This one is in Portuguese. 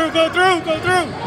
through, go through, go through.